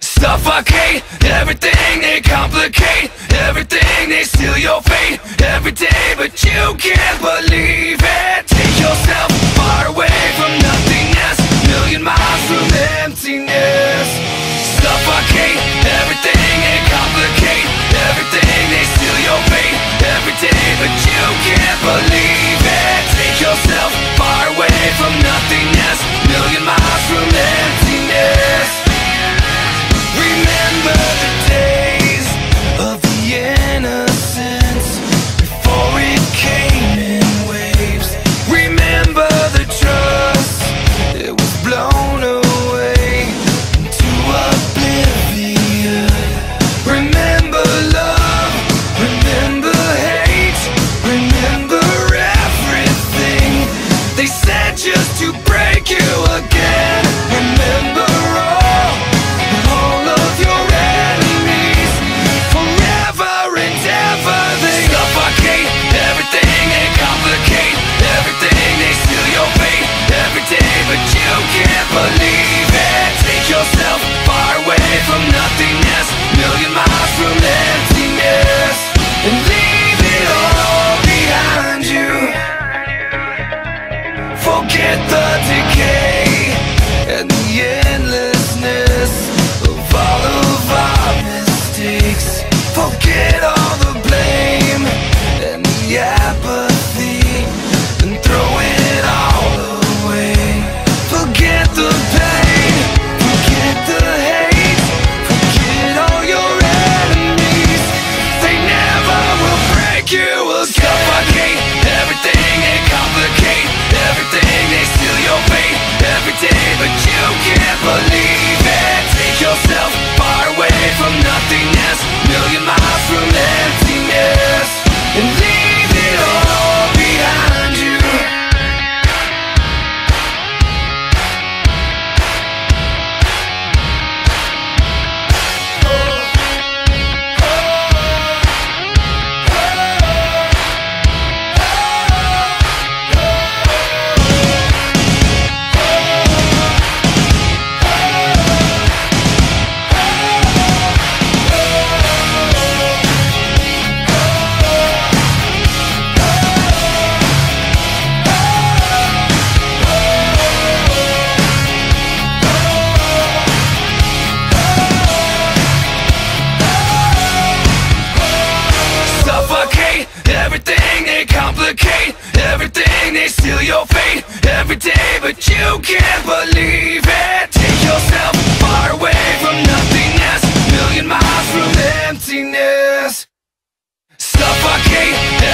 Suffocate everything they complicate Everything they steal your fate Every day but you can't believe it. get the decay and the end. complicate everything. They steal your fate every day But you can't believe it. Take yourself far away from nothingness. Million miles from emptiness. Suffocate